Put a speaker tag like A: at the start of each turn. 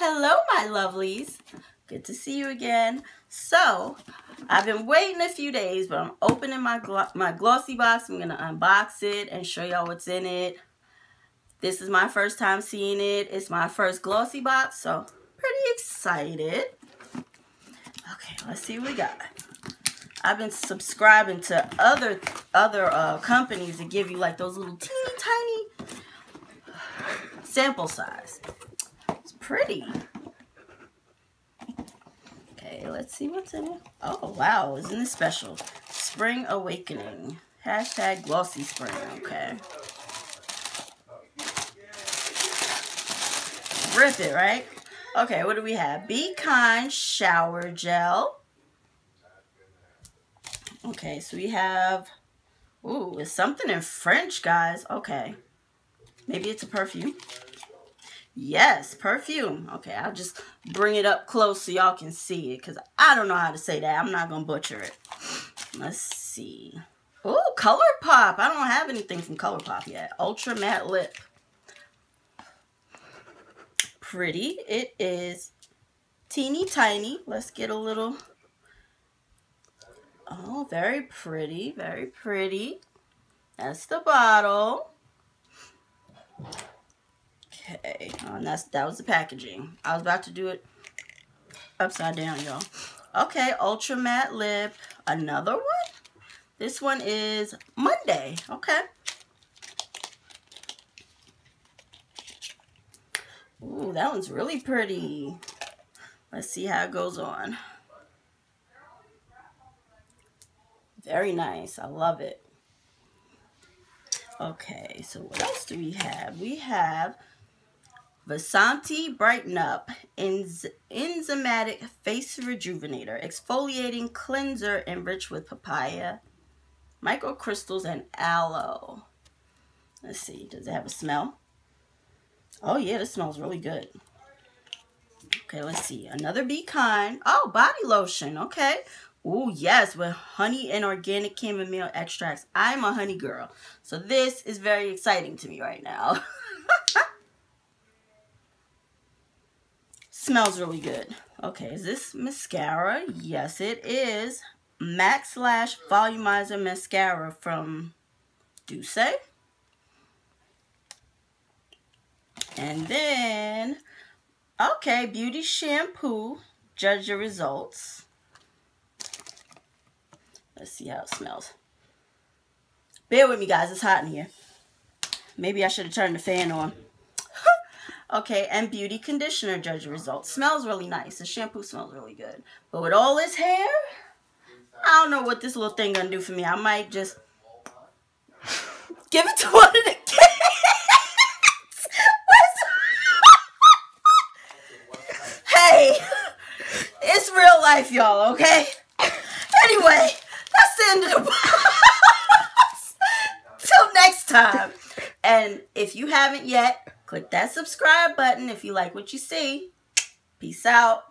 A: Hello, my lovelies. Good to see you again. So, I've been waiting a few days, but I'm opening my glo my glossy box. I'm going to unbox it and show y'all what's in it. This is my first time seeing it. It's my first glossy box, so pretty excited. Okay, let's see what we got. I've been subscribing to other other uh, companies that give you like those little teeny tiny sample size. Pretty. Okay, let's see what's in it. Oh, wow. Isn't this special? Spring Awakening. Hashtag Glossy Spring. Okay. Rip it, right? Okay, what do we have? Be Kind Shower Gel. Okay, so we have... Ooh, it's something in French, guys. Okay. Maybe it's a perfume. Yes, perfume. Okay, I'll just bring it up close so y'all can see it because I don't know how to say that. I'm not going to butcher it. Let's see. Oh, ColourPop. I don't have anything from ColourPop yet. Ultra Matte Lip. Pretty. It is teeny tiny. Let's get a little... Oh, very pretty. Very pretty. That's the bottle. Okay, and that's that was the packaging. I was about to do it upside down, y'all. Okay, Ultra Matte Lip. Another one? This one is Monday. Okay. Ooh, that one's really pretty. Let's see how it goes on. Very nice. I love it. Okay, so what else do we have? We have Vasanti Brighten Up Enz Enzymatic Face Rejuvenator Exfoliating Cleanser enriched with papaya, microcrystals, and aloe. Let's see, does it have a smell? Oh yeah, this smells really good. Okay, let's see. Another Be Kind. Oh, body lotion. Okay. Oh, yes, with honey and organic chamomile extracts. I'm a honey girl. So this is very exciting to me right now. Smells really good. Okay, is this mascara? Yes, it is. Max Lash Volumizer Mascara from Doucce. And then, okay, Beauty Shampoo. Judge your results. Let's see how it smells. Bear with me, guys. It's hot in here. Maybe I should have turned the fan on. Okay, and beauty conditioner judge results. Smells really nice. The shampoo smells really good. But with all this hair, I don't know what this little thing gonna do for me. I might just give it to one of the kids. hey, it's real life, y'all, okay? Anyway, that's the end of the. Till next time. And if you haven't yet, Click that subscribe button if you like what you see. Peace out.